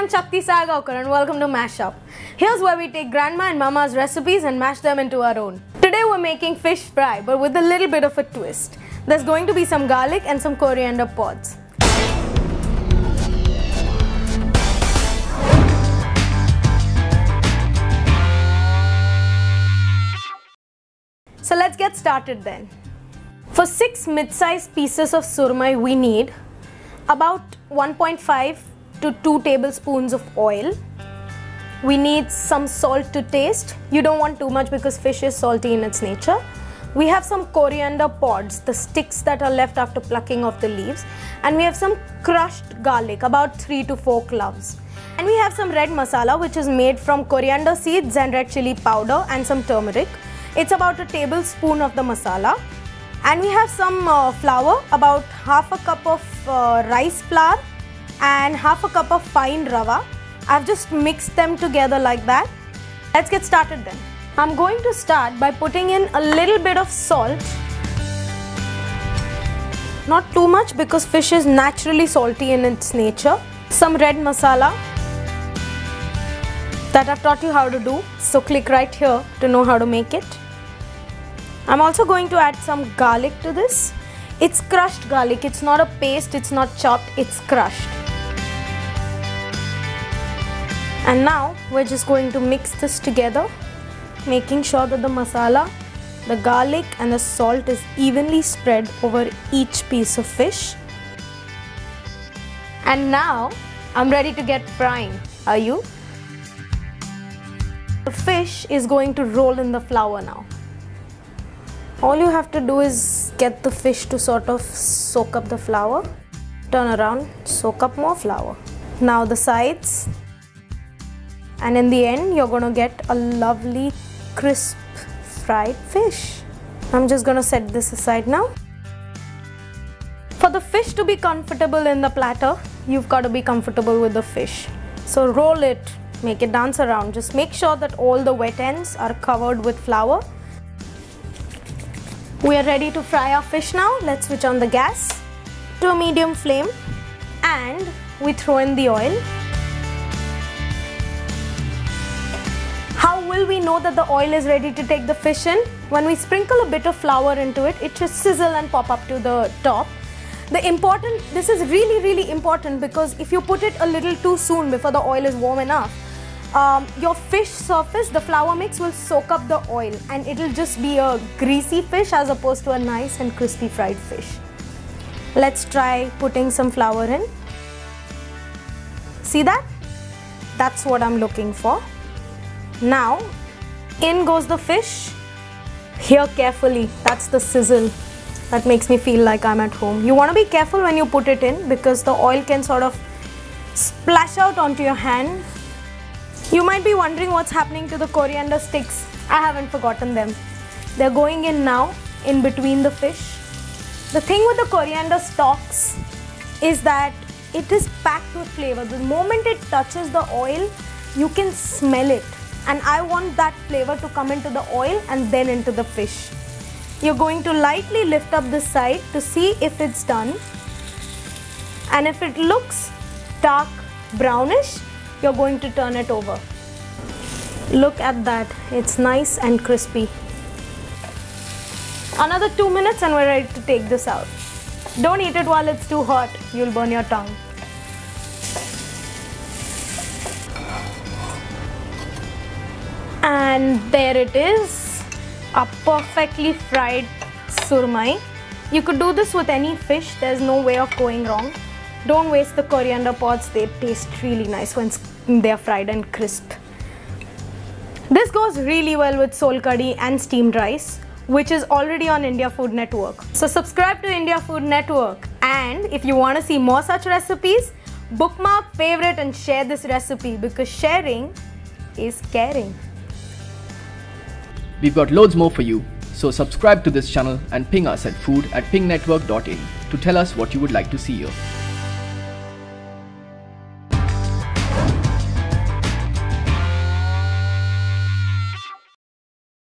I'm Shakti Sagarkar and welcome to Mashup. Here's where we take grandma and mama's recipes and mash them into our own. Today we're making fish fry but with a little bit of a twist. There's going to be some garlic and some coriander pods. So let's get started then. For 6 mid-sized pieces of surmai we need about 1.5 to 2 tablespoons of oil. We need some salt to taste. You don't want too much because fish is salty in its nature. We have some coriander pods, the sticks that are left after plucking off the leaves. And we have some crushed garlic, about 3 to 4 cloves. And we have some red masala which is made from coriander seeds and red chili powder and some turmeric. It's about a tablespoon of the masala. And we have some uh, flour, about half a cup of uh, rice flour and half a cup of fine rava. I've just mixed them together like that. Let's get started then. I'm going to start by putting in a little bit of salt. Not too much because fish is naturally salty in its nature. Some red masala that I've taught you how to do. So click right here to know how to make it. I'm also going to add some garlic to this. It's crushed garlic. It's not a paste. It's not chopped. It's crushed and now we're just going to mix this together making sure that the masala the garlic and the salt is evenly spread over each piece of fish. And now I'm ready to get frying. Are you? The fish is going to roll in the flour now. All you have to do is get the fish to sort of soak up the flour. Turn around soak up more flour. Now the sides and in the end you're gonna get a lovely crisp fried fish. I'm just gonna set this aside now. For the fish to be comfortable in the platter, you've got to be comfortable with the fish. So roll it, make it dance around. Just make sure that all the wet ends are covered with flour. We are ready to fry our fish now. Let's switch on the gas to a medium flame and we throw in the oil. will we know that the oil is ready to take the fish in? When we sprinkle a bit of flour into it, it should sizzle and pop up to the top. The important, this is really really important because if you put it a little too soon before the oil is warm enough, um, your fish surface, the flour mix will soak up the oil and it'll just be a greasy fish as opposed to a nice and crispy fried fish. Let's try putting some flour in. See that? That's what I'm looking for. Now, in goes the fish. Here carefully, that's the sizzle. That makes me feel like I'm at home. You want to be careful when you put it in because the oil can sort of splash out onto your hand. You might be wondering what's happening to the coriander sticks. I haven't forgotten them. They're going in now, in between the fish. The thing with the coriander stalks is that it is packed with flavor. The moment it touches the oil, you can smell it and I want that flavor to come into the oil and then into the fish. You're going to lightly lift up the side to see if it's done and if it looks dark brownish, you're going to turn it over. Look at that, it's nice and crispy. Another 2 minutes and we're ready to take this out. Don't eat it while it's too hot, you'll burn your tongue. and there it is a perfectly fried surmai you could do this with any fish there's no way of going wrong don't waste the coriander pods they taste really nice when they're fried and crisp this goes really well with sol curry and steamed rice which is already on India Food Network. So subscribe to India Food Network and if you want to see more such recipes, bookmark, favorite and share this recipe because sharing is caring. We've got loads more for you, so subscribe to this channel and ping us at food at pingnetwork.in to tell us what you would like to see here.